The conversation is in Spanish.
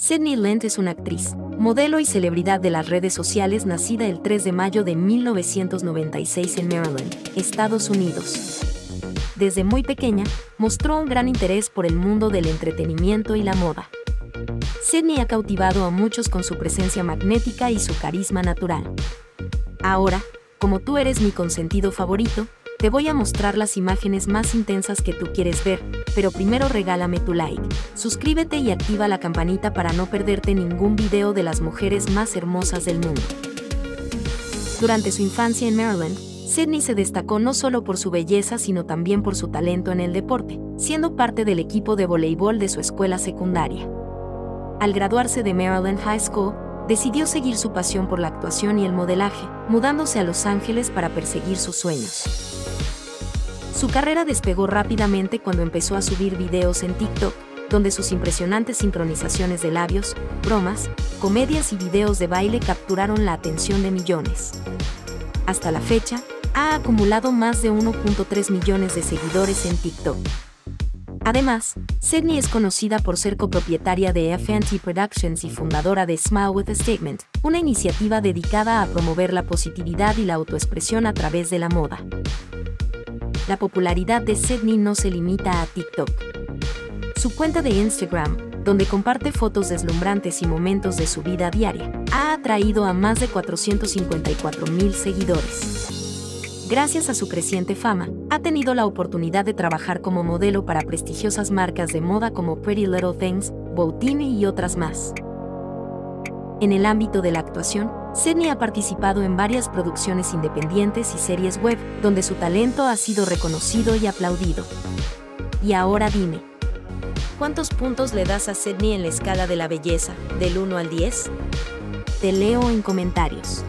Sydney Lent es una actriz, modelo y celebridad de las redes sociales nacida el 3 de mayo de 1996 en Maryland, Estados Unidos. Desde muy pequeña, mostró un gran interés por el mundo del entretenimiento y la moda. Sydney ha cautivado a muchos con su presencia magnética y su carisma natural. Ahora, como tú eres mi consentido favorito, te voy a mostrar las imágenes más intensas que tú quieres ver, pero primero regálame tu like, suscríbete y activa la campanita para no perderte ningún video de las mujeres más hermosas del mundo. Durante su infancia en Maryland, Sydney se destacó no solo por su belleza sino también por su talento en el deporte, siendo parte del equipo de voleibol de su escuela secundaria. Al graduarse de Maryland High School, decidió seguir su pasión por la actuación y el modelaje, mudándose a Los Ángeles para perseguir sus sueños. Su carrera despegó rápidamente cuando empezó a subir videos en TikTok, donde sus impresionantes sincronizaciones de labios, bromas, comedias y videos de baile capturaron la atención de millones. Hasta la fecha, ha acumulado más de 1.3 millones de seguidores en TikTok. Además, Sydney es conocida por ser copropietaria de FNT Productions y fundadora de Smile with a Statement, una iniciativa dedicada a promover la positividad y la autoexpresión a través de la moda la popularidad de Sydney no se limita a TikTok. Su cuenta de Instagram, donde comparte fotos deslumbrantes y momentos de su vida diaria, ha atraído a más de 454.000 seguidores. Gracias a su creciente fama, ha tenido la oportunidad de trabajar como modelo para prestigiosas marcas de moda como Pretty Little Things, Boutini y otras más. En el ámbito de la actuación, Sydney ha participado en varias producciones independientes y series web, donde su talento ha sido reconocido y aplaudido. Y ahora dime, ¿cuántos puntos le das a Sydney en la escala de la belleza, del 1 al 10? Te leo en comentarios.